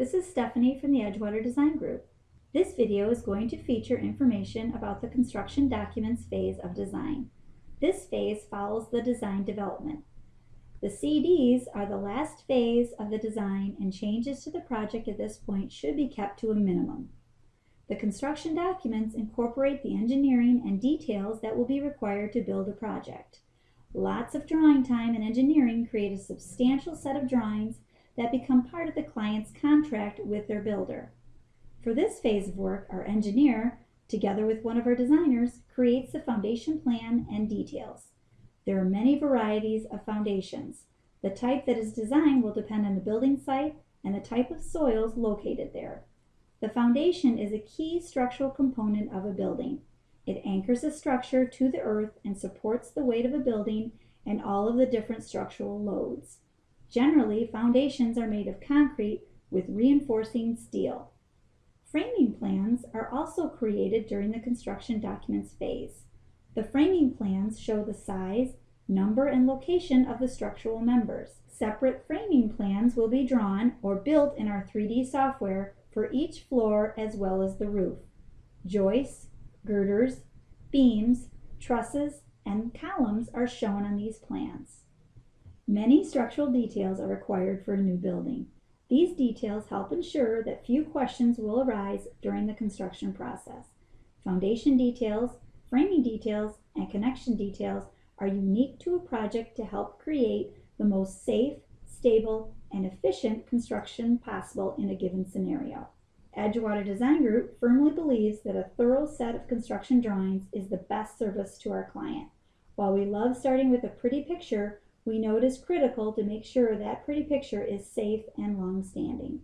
This is Stephanie from the Edgewater Design Group. This video is going to feature information about the construction documents phase of design. This phase follows the design development. The CDs are the last phase of the design and changes to the project at this point should be kept to a minimum. The construction documents incorporate the engineering and details that will be required to build a project. Lots of drawing time and engineering create a substantial set of drawings that become part of the client's contract with their builder. For this phase of work, our engineer, together with one of our designers, creates the foundation plan and details. There are many varieties of foundations. The type that is designed will depend on the building site and the type of soils located there. The foundation is a key structural component of a building. It anchors a structure to the earth and supports the weight of a building and all of the different structural loads. Generally, foundations are made of concrete with reinforcing steel. Framing plans are also created during the construction documents phase. The framing plans show the size, number, and location of the structural members. Separate framing plans will be drawn or built in our 3D software for each floor as well as the roof. Joists, girders, beams, trusses, and columns are shown on these plans. Many structural details are required for a new building. These details help ensure that few questions will arise during the construction process. Foundation details, framing details, and connection details are unique to a project to help create the most safe, stable, and efficient construction possible in a given scenario. Edgewater Design Group firmly believes that a thorough set of construction drawings is the best service to our client. While we love starting with a pretty picture, we know it is critical to make sure that pretty picture is safe and long-standing.